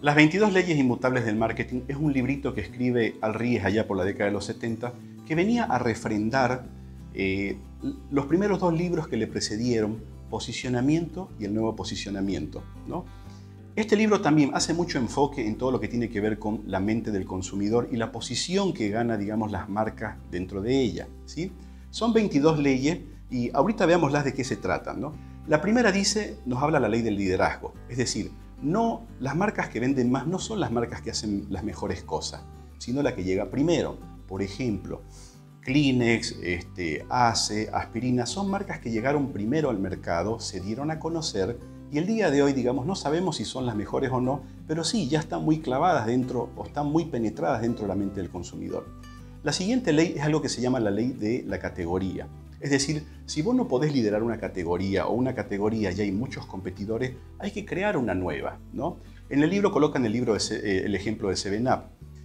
Las 22 leyes inmutables del marketing es un librito que escribe Al Ries allá por la década de los 70 que venía a refrendar eh, los primeros dos libros que le precedieron, Posicionamiento y el nuevo posicionamiento. ¿no? Este libro también hace mucho enfoque en todo lo que tiene que ver con la mente del consumidor y la posición que gana, digamos, las marcas dentro de ella. ¿sí? Son 22 leyes y ahorita veámoslas de qué se tratan. ¿no? La primera dice, nos habla la ley del liderazgo, es decir, no, las marcas que venden más no son las marcas que hacen las mejores cosas, sino la que llega primero. Por ejemplo, Kleenex, este, ACE, Aspirina, son marcas que llegaron primero al mercado, se dieron a conocer y el día de hoy, digamos, no sabemos si son las mejores o no, pero sí, ya están muy clavadas dentro o están muy penetradas dentro de la mente del consumidor. La siguiente ley es algo que se llama la ley de la categoría. Es decir, si vos no podés liderar una categoría o una categoría y hay muchos competidores, hay que crear una nueva. ¿no? En el libro colocan el, libro eh, el ejemplo de 7up.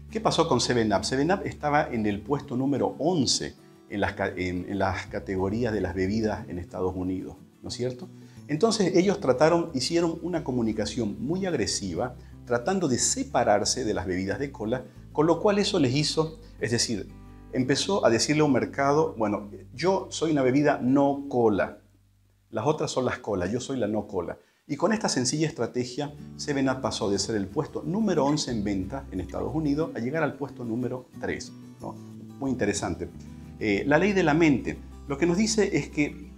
¿Qué pasó con 7up? 7up estaba en el puesto número 11 en las, en las categorías de las bebidas en Estados Unidos, ¿no es cierto? Entonces ellos trataron, hicieron una comunicación muy agresiva, tratando de separarse de las bebidas de cola, con lo cual eso les hizo, es decir, empezó a decirle a un mercado, bueno, yo soy una bebida no cola, las otras son las colas, yo soy la no cola. Y con esta sencilla estrategia, 7 pasó de ser el puesto número 11 en venta en Estados Unidos a llegar al puesto número 3. Muy interesante. Eh, la ley de la mente. Lo que nos dice es que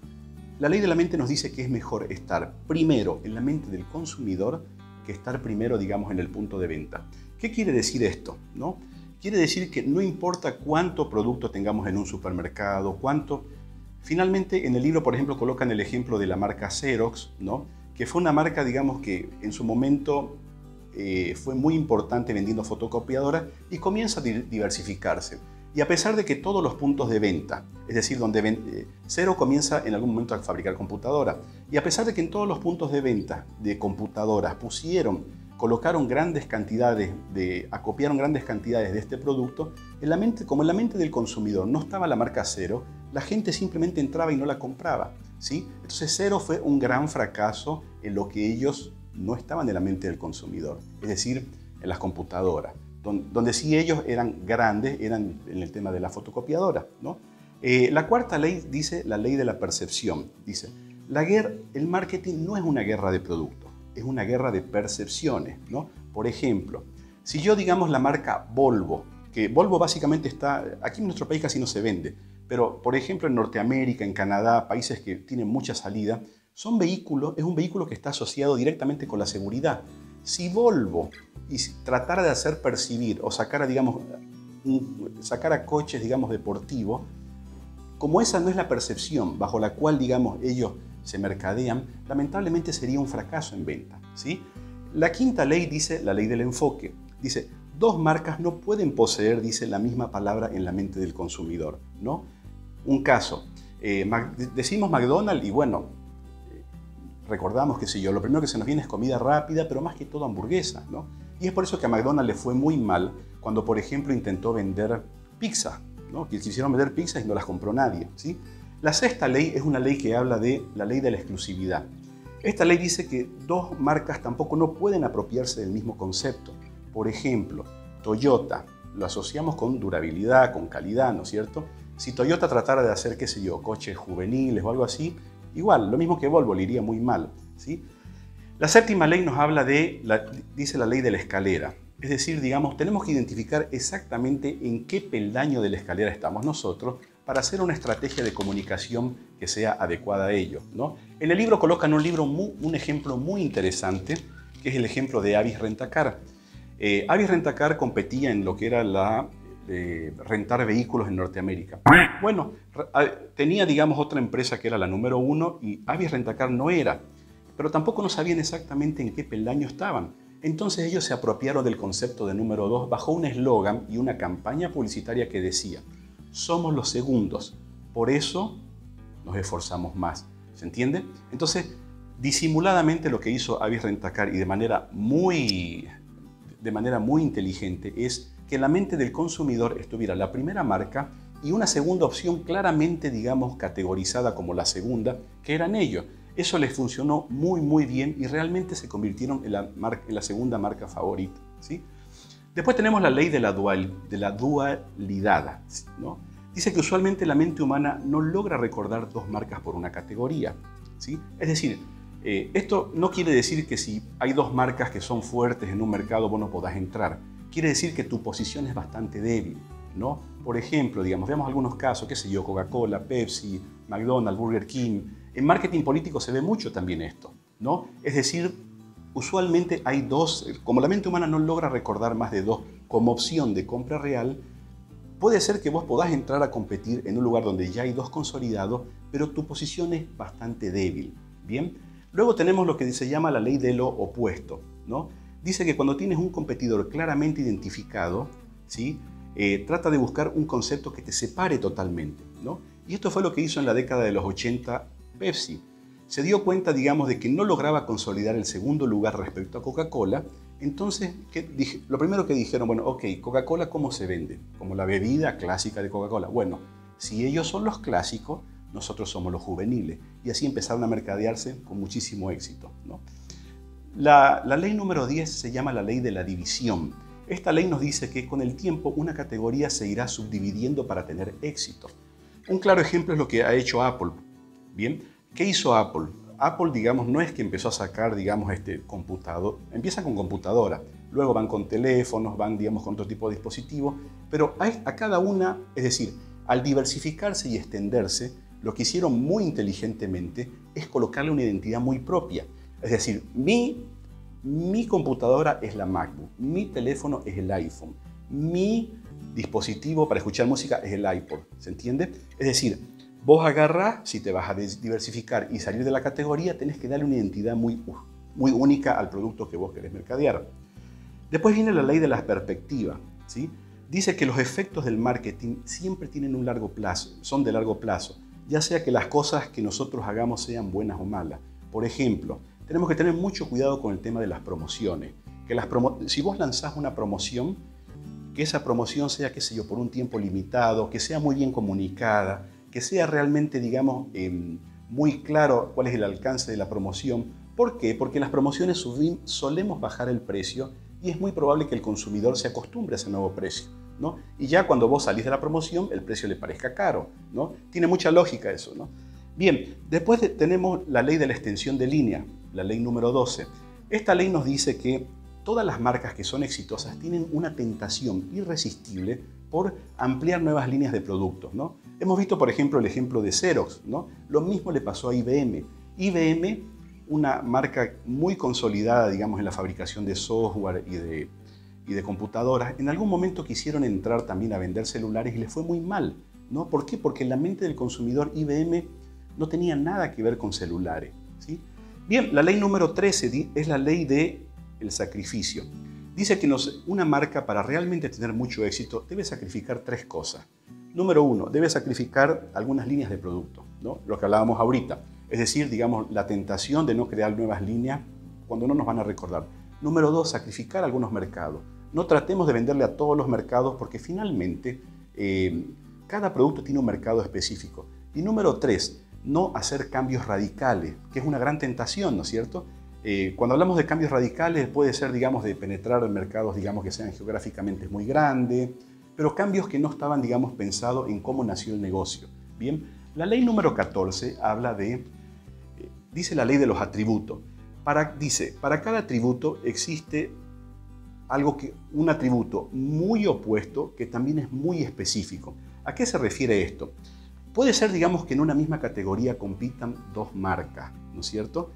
la ley de la mente nos dice que es mejor estar primero en la mente del consumidor que estar primero, digamos, en el punto de venta. ¿Qué quiere decir esto? ¿No? Quiere decir que no importa cuánto producto tengamos en un supermercado, cuánto... Finalmente, en el libro, por ejemplo, colocan el ejemplo de la marca Xerox, ¿no? que fue una marca, digamos, que en su momento eh, fue muy importante vendiendo fotocopiadoras y comienza a diversificarse. Y a pesar de que todos los puntos de venta, es decir, donde eh, comienza en algún momento a fabricar computadoras, y a pesar de que en todos los puntos de venta de computadoras pusieron colocaron grandes cantidades, de, acopiaron grandes cantidades de este producto, en la mente, como en la mente del consumidor no estaba la marca cero, la gente simplemente entraba y no la compraba. ¿sí? Entonces cero fue un gran fracaso en lo que ellos no estaban en la mente del consumidor, es decir, en las computadoras, donde, sí ellos eran grandes, eran en el tema de la fotocopiadora. ¿no? Eh, la cuarta ley dice la ley de la percepción. Dice, la guerra, el marketing no es una guerra de productos es una guerra de percepciones, ¿no? Por ejemplo, si yo digamos la marca Volvo, que Volvo básicamente está, aquí en nuestro país casi no se vende, pero por ejemplo en Norteamérica, en Canadá, países que tienen mucha salida, son vehículos, es un vehículo que está asociado directamente con la seguridad. Si Volvo y tratara de hacer percibir o sacar a, digamos, sacar a coches, digamos, deportivos, como esa no es la percepción bajo la cual, digamos, ellos se mercadean, lamentablemente sería un fracaso en venta. ¿sí? La quinta ley dice la ley del enfoque. Dice, dos marcas no pueden poseer, dice la misma palabra en la mente del consumidor. ¿no? Un caso, eh, decimos McDonald's y bueno, eh, recordamos que si yo, lo primero que se nos viene es comida rápida, pero más que todo hamburguesa. ¿no? Y es por eso que a McDonald's le fue muy mal cuando, por ejemplo, intentó vender pizza. ¿no? Quisieron vender pizza y no las compró nadie. ¿sí? La sexta ley es una ley que habla de la ley de la exclusividad. Esta ley dice que dos marcas tampoco no pueden apropiarse del mismo concepto. Por ejemplo, Toyota, lo asociamos con durabilidad, con calidad, ¿no es cierto? Si Toyota tratara de hacer, qué sé yo, coches juveniles o algo así, igual, lo mismo que Volvo, le iría muy mal, ¿sí? La séptima ley nos habla de, dice la ley de la escalera. Es decir, digamos, tenemos que identificar exactamente en qué peldaño de la escalera estamos nosotros para hacer una estrategia de comunicación que sea adecuada a ello. ¿no? En el libro colocan un, libro un ejemplo muy interesante, que es el ejemplo de Avis Rentacar. Eh, Avis Rentacar competía en lo que era la eh, rentar vehículos en Norteamérica. Bueno, tenía, digamos, otra empresa que era la número uno y Avis Rentacar no era, pero tampoco no sabían exactamente en qué peldaño estaban. Entonces ellos se apropiaron del concepto de número dos bajo un eslogan y una campaña publicitaria que decía, somos los segundos. Por eso nos esforzamos más. ¿Se entiende? Entonces, disimuladamente lo que hizo Avis Rentacar y de manera muy, de manera muy inteligente es que la mente del consumidor estuviera la primera marca y una segunda opción claramente, digamos, categorizada como la segunda, que eran ellos. Eso les funcionó muy, muy bien y realmente se convirtieron en la, en la segunda marca favorita. ¿sí? Después tenemos la ley de la, dualidad. Dice que usualmente la mente humana no logra recordar dos marcas por una categoría. Es decir, eh, esto no quiere decir que si hay dos marcas que son fuertes en un mercado vos no podás entrar. Quiere decir que tu posición es bastante débil. Por ejemplo, digamos, veamos algunos casos, qué sé yo, Coca-Cola, Pepsi, McDonald's, Burger King. En marketing político se ve mucho también esto. ¿no? Es decir, usualmente hay dos, como la mente humana no logra recordar más de dos como opción de compra real, puede ser que vos podás entrar a competir en un lugar donde ya hay dos consolidados, pero tu posición es bastante débil. Bien, Luego tenemos lo que se llama la ley de lo opuesto. ¿no? Dice que cuando tienes un competidor claramente identificado, ¿sí? Eh, trata de buscar un concepto que te separe totalmente. ¿no? Y esto fue lo que hizo en la década de los 80 Pepsi. Se dio cuenta, digamos, de que no lograba consolidar el segundo lugar respecto a Coca-Cola. Entonces, lo primero que dijeron, bueno, ok, Coca-Cola, ¿cómo se vende? Como la bebida clásica de Coca-Cola. Bueno, si ellos son los clásicos, nosotros somos los juveniles. Y así empezaron a mercadearse con muchísimo éxito. La, la, ley número 10 se llama la ley de la división. Esta ley nos dice que con el tiempo una categoría se irá subdividiendo para tener éxito. Un claro ejemplo es lo que ha hecho Apple. Bien, ¿qué hizo Apple? Apple, digamos, no es que empezó a sacar, digamos, este computador, empieza con computadora, luego van con teléfonos, van, digamos, con otro tipo de dispositivos, pero a, a cada una, es decir, al diversificarse y extenderse, lo que hicieron muy inteligentemente es colocarle una identidad muy propia. Es decir, mi, mi computadora es la MacBook, mi teléfono es el iPhone, mi dispositivo para escuchar música es el iPod, ¿se entiende? Es decir, vos agarras, si te vas a diversificar y salir de la categoría, tenés que darle una identidad muy, muy única al producto que vos querés mercadear. Después viene la ley de la perspectiva, ¿sí? Dice que los efectos del marketing siempre tienen un largo plazo, son de largo plazo ya sea que las cosas que nosotros hagamos sean buenas o malas. Por ejemplo, tenemos que tener mucho cuidado con el tema de las promociones. Que las si vos lanzás una promoción, que esa promoción sea, qué sé yo, por un tiempo limitado, que sea muy bien comunicada, que sea realmente, digamos, em, muy claro cuál es el alcance de la promoción. ¿Por qué? Porque en las promociones solemos bajar el precio y es muy probable que el consumidor se acostumbre a ese nuevo precio. Y ya cuando vos salís de la promoción, el precio le parezca caro, ¿no? Tiene mucha lógica eso, ¿no? Bien, después tenemos la ley de la extensión de línea, la ley número 12. Esta ley nos dice que todas las marcas que son exitosas tienen una tentación irresistible por ampliar nuevas líneas de productos, ¿no? Hemos visto, por ejemplo, el ejemplo de Xerox, ¿no? Lo mismo le pasó a IBM. IBM, una marca muy consolidada, digamos, en la fabricación de software y de y de computadoras, en algún momento quisieron entrar también a vender celulares y les fue muy mal. ¿no? ¿Por qué? Porque en la mente del consumidor IBM no tenía nada que ver con celulares. ¿sí? Bien, la ley número 13 es la ley del el sacrificio. Dice que una marca para realmente tener mucho éxito debe sacrificar tres cosas. Número uno, debe sacrificar algunas líneas de producto, ¿no? lo que hablábamos ahorita. Es decir, digamos, la tentación de no crear nuevas líneas cuando no nos van a recordar. Número dos, sacrificar algunos mercados. No tratemos de venderle a todos los mercados porque finalmente eh, cada producto tiene un mercado específico. Y número tres, no hacer cambios radicales, que es una gran tentación, ¿no es cierto? Eh, cuando hablamos de cambios radicales puede ser, digamos, de penetrar en mercados, digamos, que sean geográficamente muy grandes, pero cambios que no estaban, digamos, pensados en cómo nació el negocio. Bien, la ley número 14 habla de, eh, dice la ley de los atributos. Para, dice, para cada atributo existe algo que, un atributo muy opuesto que también es muy específico. ¿A qué se refiere esto? Puede ser, digamos, que en una misma categoría compitan dos marcas, ¿no es cierto?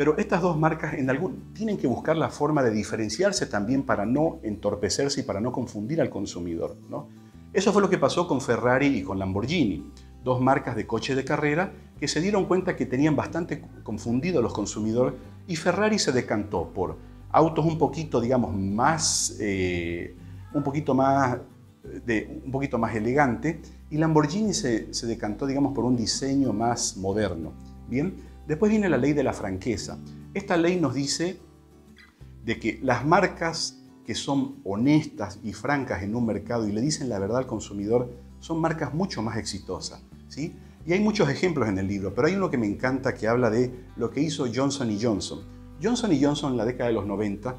Pero estas dos marcas en algún, tienen que buscar la forma de diferenciarse también para no entorpecerse y para no confundir al consumidor. ¿no? Eso fue lo que pasó con Ferrari y con Lamborghini, dos marcas de coche de carrera que se dieron cuenta que tenían bastante confundido a los consumidores y Ferrari se decantó por autos un poquito, digamos, más, eh, un poquito más, un poquito más elegante, y Lamborghini se, se, decantó, digamos, por un diseño más moderno. Bien, después viene la ley de la franqueza. Esta ley nos dice de que las marcas que son honestas y francas en un mercado y le dicen la verdad al consumidor son marcas mucho más exitosas. ¿sí? Y hay muchos ejemplos en el libro, pero hay uno que me encanta que habla de lo que hizo Johnson Johnson. Johnson Johnson en la década de los 90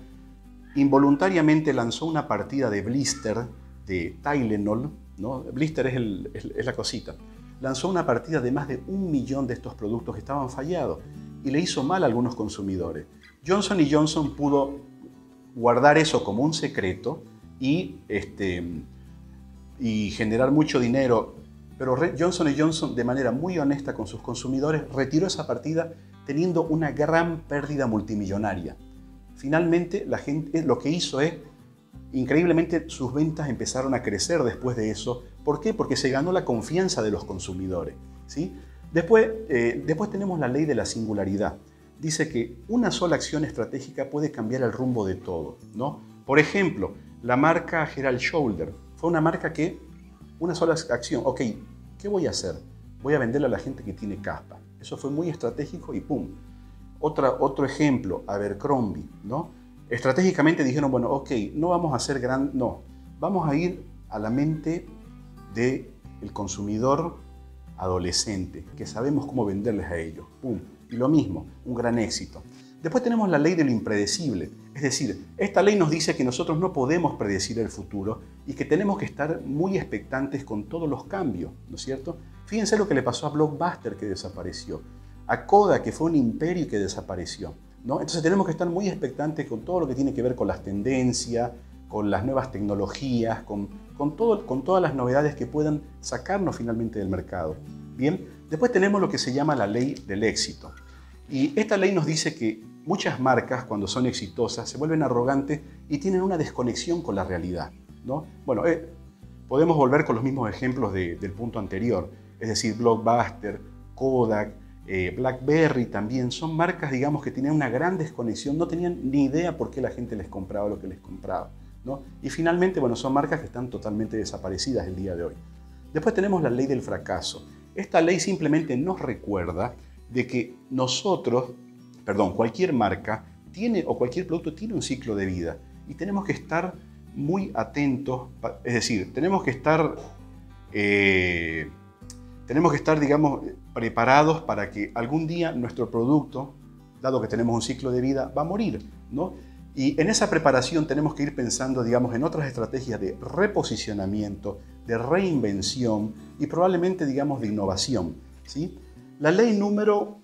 involuntariamente lanzó una partida de blister de Tylenol, ¿no? blister es, es la cosita, lanzó una partida de más de un millón de estos productos que estaban fallados y le hizo mal a algunos consumidores. Johnson Johnson pudo guardar eso como un secreto y, este, y generar mucho dinero, pero Johnson Johnson de manera muy honesta con sus consumidores retiró esa partida teniendo una gran pérdida multimillonaria. Finalmente, la gente lo que hizo es, increíblemente, sus ventas empezaron a crecer después de eso. ¿Por qué? Porque se ganó la confianza de los consumidores. ¿sí? Después, eh, después tenemos la ley de la singularidad. Dice que una sola acción estratégica puede cambiar el rumbo de todo. ¿no? Por ejemplo, la marca Gerald Shoulder fue una marca que, una sola acción, ok, ¿qué voy a hacer? Voy a venderle a la gente que tiene caspa. Eso fue muy estratégico y ¡pum! Otra, otro ejemplo, Abercrombie, ¿no? Estratégicamente dijeron, bueno, ok, no vamos a hacer gran, no, vamos a ir a la mente del el consumidor adolescente, que sabemos cómo venderles a ellos. ¡Pum! Y lo mismo, un gran éxito. Después tenemos la ley de lo impredecible. Es decir, esta ley nos dice que nosotros no podemos predecir el futuro y que tenemos que estar muy expectantes con todos los cambios, ¿no es cierto? Fíjense lo que le pasó a Blockbuster que desapareció, a Kodak que fue un imperio que desapareció. ¿No? Entonces tenemos que estar muy expectantes con todo lo que tiene que ver con las tendencias, con las nuevas tecnologías, con, con, todas las novedades que puedan sacarnos finalmente del mercado. Bien, después tenemos lo que se llama la ley del éxito. Y esta ley nos dice que muchas marcas, cuando son exitosas, se vuelven arrogantes y tienen una desconexión con la realidad. ¿no? Bueno, eh, podemos volver con los mismos ejemplos del punto anterior, es decir, Blockbuster, Kodak, eh, BlackBerry también, son marcas, digamos, que tenían una gran desconexión, no tenían ni idea por qué la gente les compraba lo que les compraba. Y finalmente, bueno, son marcas que están totalmente desaparecidas el día de hoy. Después tenemos la ley del fracaso. Esta ley simplemente nos recuerda de que nosotros, perdón, cualquier marca tiene o cualquier producto tiene un ciclo de vida y tenemos que estar muy atentos, es decir, tenemos que estar, eh, tenemos que estar, digamos, preparados para que algún día nuestro producto, dado que tenemos un ciclo de vida, va a morir, ¿no? Y en esa preparación tenemos que ir pensando, digamos, en otras estrategias de reposicionamiento, de reinvención y probablemente, digamos, de innovación. ¿sí? La ley número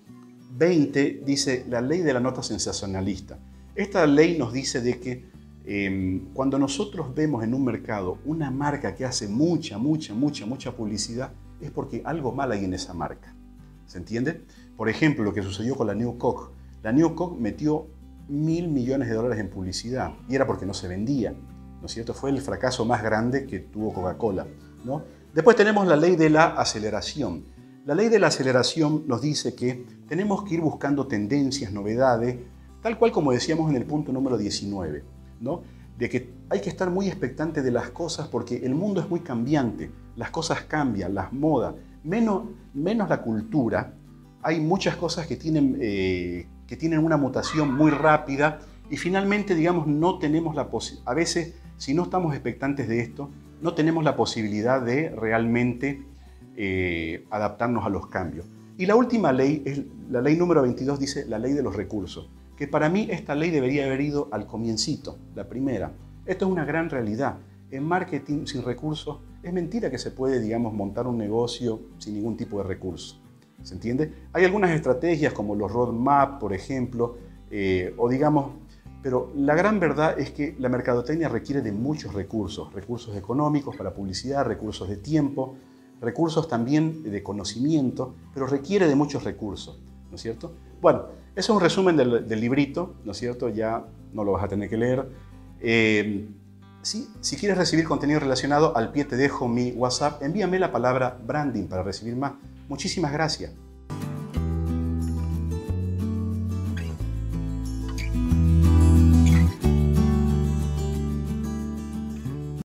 20 dice la ley de la nota sensacionalista. Esta ley nos dice de que em, cuando nosotros vemos en un mercado una marca que hace mucha, mucha, mucha, mucha publicidad, es porque algo mal hay en esa marca. ¿Se entiende? Por ejemplo, lo que sucedió con la New Coke. La New Coke metió mil millones de dólares en publicidad y era porque no se vendía. ¿No es cierto? Fue el fracaso más grande que tuvo Coca-Cola. ¿no? Después tenemos la ley de la aceleración. La ley de la aceleración nos dice que tenemos que ir buscando tendencias, novedades, tal cual como decíamos en el punto número 19, ¿no? de que hay que estar muy expectante de las cosas porque el mundo es muy cambiante, las cosas cambian, las modas, menos, menos la cultura, hay muchas cosas que tienen eh, que tienen una mutación muy rápida y finalmente, digamos, no tenemos la posibilidad, a veces, si no estamos expectantes de esto, no tenemos la posibilidad de realmente eh, adaptarnos a los cambios. Y la última ley, es la ley número 22, dice la ley de los recursos, que para mí esta ley debería haber ido al comiencito, la primera. Esto es una gran realidad. En marketing sin recursos es mentira que se puede, digamos, montar un negocio sin ningún tipo de recursos. ¿Se entiende? Hay algunas estrategias como los roadmap, por ejemplo, eh, o digamos, pero la gran verdad es que la mercadotecnia requiere de muchos recursos, recursos económicos para publicidad, recursos de tiempo, recursos también de conocimiento, pero requiere de muchos recursos, ¿no es cierto? Bueno, eso es un resumen del, librito, ¿no es cierto? Ya no lo vas a tener que leer. Eh, si, quieres recibir contenido relacionado, al pie te dejo mi WhatsApp, envíame la palabra branding para recibir más. Muchísimas gracias.